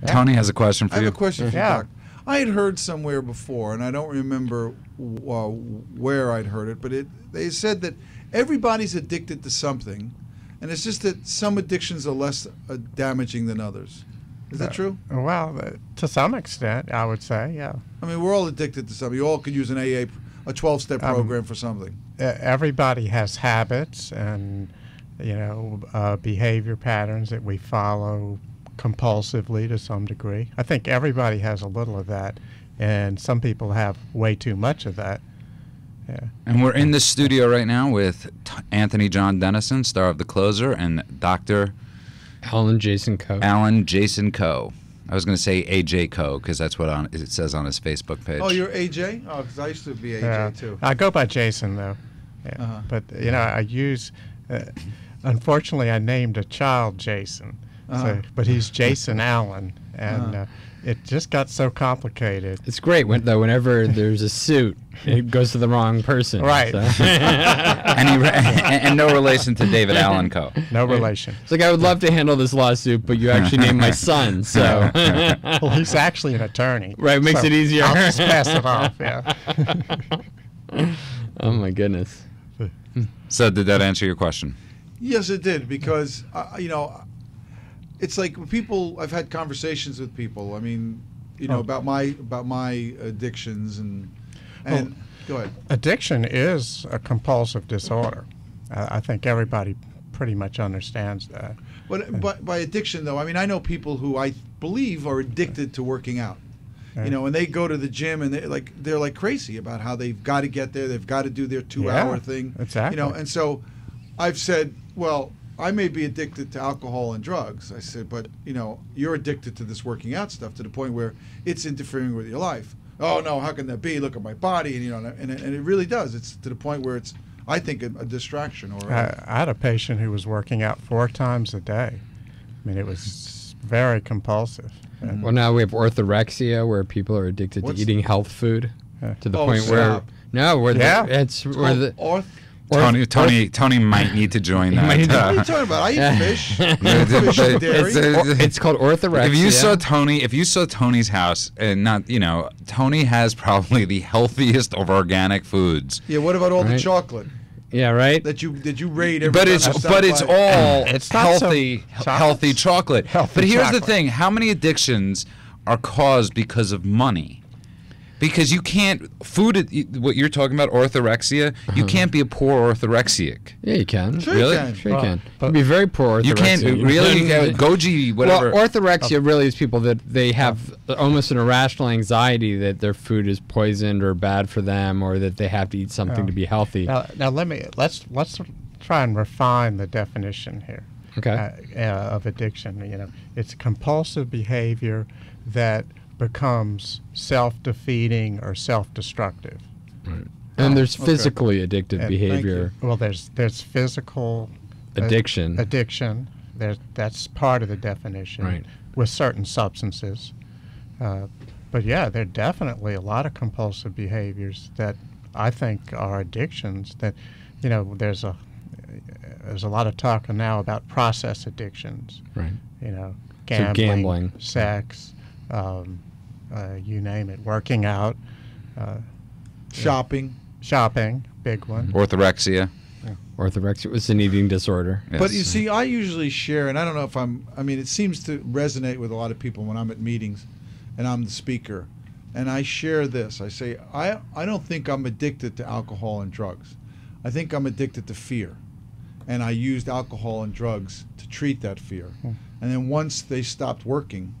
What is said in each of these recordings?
Sure. Tony has a question for I for have you. a question for Yeah. you, Doc. I had heard somewhere before, and I don't remember uh, where I'd heard it, but it they said that everybody's addicted to something, and it's just that some addictions are less uh, damaging than others. Is that true? Well, uh, to some extent, I would say, yeah. I mean, we're all addicted to something. You all could use an AA, a 12-step Um, program for something. Everybody has habits and, you know, uh, behavior patterns that we follow compulsively to some degree. I think everybody has a little of that, and some people have way too much of that. Yeah. And we're in the studio right now with T- Anthony John Dennison, star of The Closer, and Dr. Alan Jason Coe. Alan Jason Coe. I was going to say AJ Coe because that's what on, it says on his Facebook page. Oh, you're AJ? Oh, because I used to be AJ Yeah. too. I go by Jason though. Yeah. Uh-huh. But you know, I use. Uh, unfortunately, I named a child Jason. Uh-huh. So, but he's Jason Allen, and Uh-huh. uh, it just got so complicated. It's great when, though. Whenever there's a suit, it goes to the wrong person. Right. so. and, he, re- and, and no relation to David Allen Coe. No relation. It's like I would love to handle this lawsuit, but you actually named my son, so well, he's actually an attorney. Right, makes so it easier. I'll just pass it off. Yeah. oh my goodness. So did that answer your question? Yes, it did because uh, you know, it's like people. I've had conversations with people. I mean, you know, Oh. about my about my addictions and and go ahead. Addiction is a compulsive disorder. I I think everybody pretty much understands that. But by, by addiction, though, I mean I know people who I believe are addicted to working out. Yeah. You know, and they go to the gym and they're like they're like crazy about how they've got to get there. They've got to do their two-hour Yeah, thing. exactly. You know, and so I've said, well, I may be addicted to alcohol and drugs. I said, but you know, you're addicted to this working out stuff to the point where it's interfering with your life. Oh no, how can that be? Look at my body, and you know, and it, and it really does. It's to the point where it's, I think, a, a distraction or. a- I, I had a patient who was working out four times a day. I mean, it was very compulsive. And Well, now we have orthorexia, where people are addicted What's- to eating health food, Yeah. to the Oh, point where no, where Yeah. the, it's It's where the orth- orth- Tony, Tony, Tony might need to join He might that. need to- What are you uh, talking about? I eat fish. fish and dairy. it's, uh, it's called orthorexia. If you saw Tony, if you saw Tony's house, and not, you know, Tony has probably the healthiest of organic foods. yeah. What about all the chocolate yeah, right. that you did you raid? Every But it's but it's all It's not so- healthy healthy chocolate. Healthy but here's the thing: how many addictions are caused because of money? Because you can't food. What you're talking about, orthorexia. You can't be a poor orthorexic. yeah, you can. Sure Really? you can. Sure you can. but- you be very poor. You can't really you got goji whatever. Well, orthorexia really is people that they have almost an irrational anxiety that their food is poisoned or bad for them, or that they have to eat something Oh. to be healthy. Now, now let me let's let's try and refine the definition here. Okay. uh, uh, of addiction. You know, it's compulsive behavior that becomes self-defeating or self-destructive. Right. and there's okay. physically addictive And- behavior, Well, there's there's physical uh, addiction. addiction. There's that's part of the definition Right. with certain substances. Uh, but yeah, there are definitely a lot of compulsive behaviors that I think are addictions. That you know, there's a there's a lot of talk now about process addictions. right. You know, gambling, gambling. sex, um, uh, you name it, working out, uh, shopping. shopping, big one. orthorexia. Orthorexia was an eating disorder. But you see, I usually share, and I don't know if I'm. I mean, it seems to resonate with a lot of people when I'm at meetings, and I'm the speaker, and I share this. I say, I I don't think I'm addicted to alcohol and drugs. I think I'm addicted to fear, and I used alcohol and drugs to treat that fear. And then once they stopped working,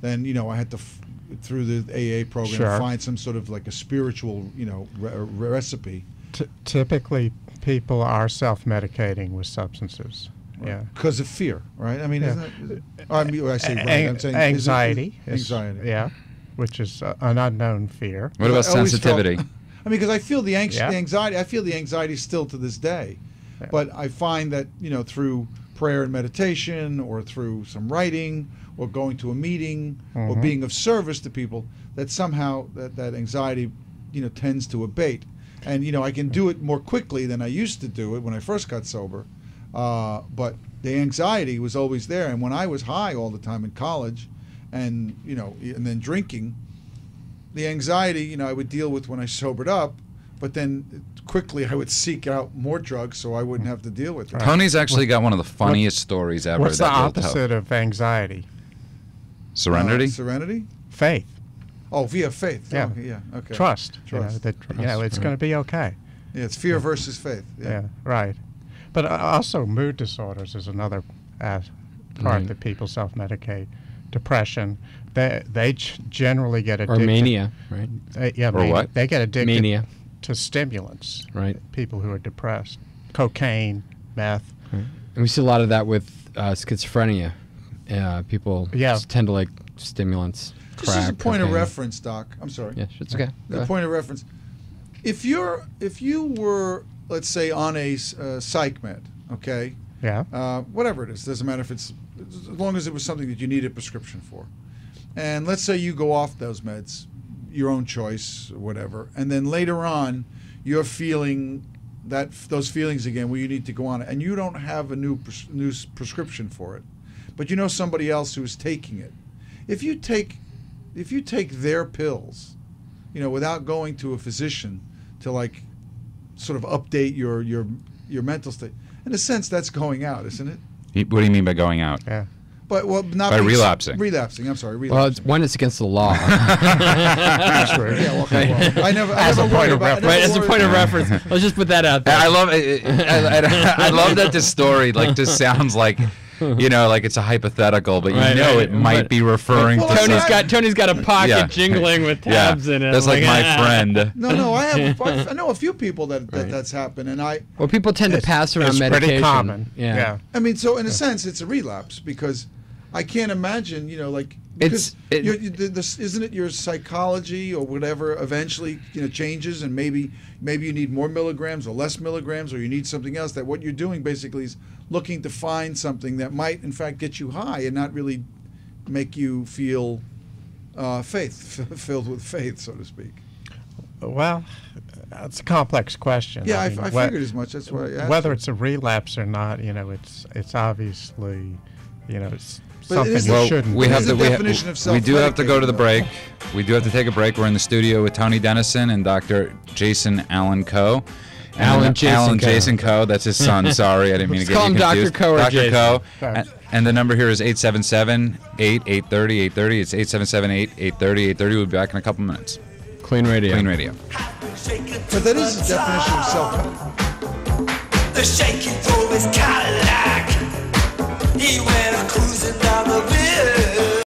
then you know I had to. F- through the AA program, Sure. find some sort of like a spiritual, you know, re- re- recipe. T- typically, people are self-medicating with substances. Yeah. because of fear, right? I mean, Yeah. isn't that, I mean, I say right. An- I'm saying is it- is- anxiety. is- anxiety. yeah, which is uh, an unknown fear. What about I always felt- sensitivity? I mean, because I feel the, anx- Yeah. the anxiety. I feel the anxiety still to this day, Yeah. but I find that you know through prayer and meditation, or through some writing, or going to a meeting, or Mhm. being of service to people, that somehow that that anxiety, you know, tends to abate, and you know I can do it more quickly than I used to do it when I first got sober, uh, but the anxiety was always there, and when I was high all the time in college. and you know, and then drinking. The anxiety, you know, I would deal with when I sobered up, but then quickly I would seek out more drugs so I wouldn't have to deal with it. Tony's actually got one of the funniest stories ever. What's the that he'll opposite of anxiety? Serenity. Uh, serenity. Faith, Oh, via faith. Yeah. Oh, yeah. Okay. trust. You know, Trust. that you know it's going to be okay. Yeah, it's fear versus faith. Yeah, Yeah. right. But uh, also, mood disorders is another uh, part Right. that people self-medicate. Depression, they they generally get Or addicted. mania, right? They, yeah, Or mania. what? They get addicted Mania, to stimulants. right? People who are depressed, cocaine, meth. And we see a lot of that with uh, schizophrenia. Uh, people Yeah. s- tend to like stimulants. Just as a crack, point of reference, Doc. I'm sorry. Yeah, it's okay. The point of reference. If you're if you were let's say on a uh, psych med, okay, Yeah. uh, whatever it is, doesn't matter if it's as long as it was something that you needed a prescription for, and let's say you go off those meds, your own choice, or whatever, and then later on you're feeling that those feelings again where you need to go on it, and you don't have a new pres- new prescription for it, but you know somebody else who's taking it. If you take if you take their pills, you know, without going to a physician to like sort of update your your your mental state. In a sense, that's going out, isn't it? What do you mean by going out? Yeah. But well, not By relapsing. Relapsing. I'm sorry. Relapsing. Well, it's, one, it's against the law. yeah, well, okay, well, I never. I As a point of about, I never right, as a point of reference. Let's just put that out there. I love I, I, I love that this story like just sounds like you know like it's a hypothetical, but you Right, know right, it might but- be referring Well, to Tony's some- got Tony's got a pocket Yeah. jingling with yeah, tabs in it. That's I'm like my ah. friend. No, no, I have. I know a few people that, that Right. that's happened, and I. Well, people tend to pass around it's medication. pretty common. Yeah. yeah. I mean, so in a sense, it's a relapse because I can't imagine, you know, like It's- because it- you're- you- the- this, isn't it your psychology or whatever eventually you know changes and maybe maybe you need more milligrams or less milligrams or you need something else that what you're doing basically is looking to find something that might in fact get you high and not really make you feel uh, faith filled with faith so to speak. Well, it's a complex question. Yeah, I, mean, I whe- figured as much. That's why whether it's a relapse or not, you know, it's it's obviously, you know, it's But something it- Well, shouldn't. we do. have It's to. the We, definition of we do have to go to the break. We do have to take a break. We're in the studio with Tony Dennison and Dr. Jason Allen Coe. And uh, Alan Jason Alan Coe. Jason Coe. That's his son. Sorry, I didn't mean to Let's get call you him Dr. confused. Coe or Dr. Jason. Coe. And, and the number here is 877 8 830 830. It's 877 8 830 830. We'll be back in a couple minutes. KLEAN radio. KLEAN radio. But that is the definition of self. The shaking drove his Cadillac. He went cruising down the bill.